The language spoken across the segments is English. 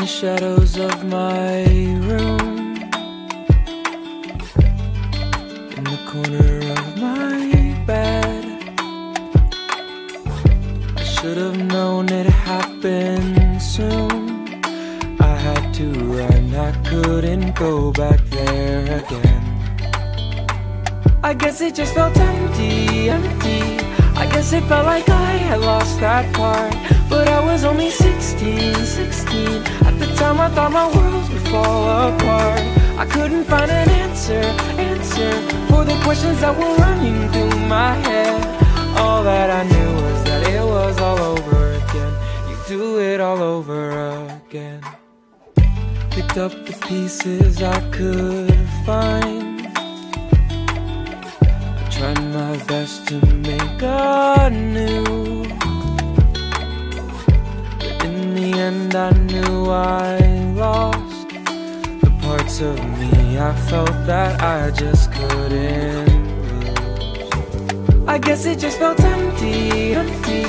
the shadows of my room, in the corner of my bed. I should have known it happened soon. I had to run, I couldn't go back there again. I guess it just felt empty, empty. I guess it felt like I had lost that part. But I was only 16, 16. Time I thought my world would fall apart. I couldn't find an answer, answer for the questions that were running through my head. All that I knew was that it was all over again. You do it all over again. Picked up the pieces I could find. I tried my best to make anew. But in the end, I knew I of me I felt that I just couldn't lose. I guess it just felt empty, empty.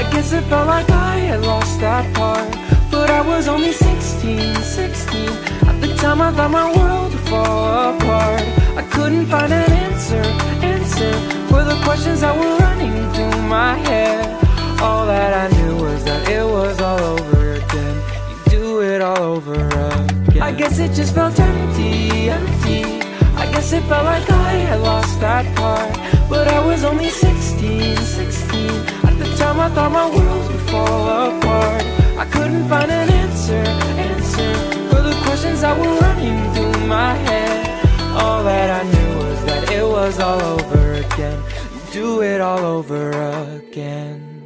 I guess it felt like I had lost that part. But I was only 16, 16. At the time, I thought my world would fall apart. I couldn't find an answer, answer for the questions that were running through my head. All that I knew was that it was all over again. You do it all over again. I guess it just felt empty, empty. I guess it felt like I had lost that part. But I was only 16, 16. At the time, I thought my world would fall apart. I couldn't find an answer, answer for the questions that were running through my head. All that I knew was that it was all over again. Do it all over again.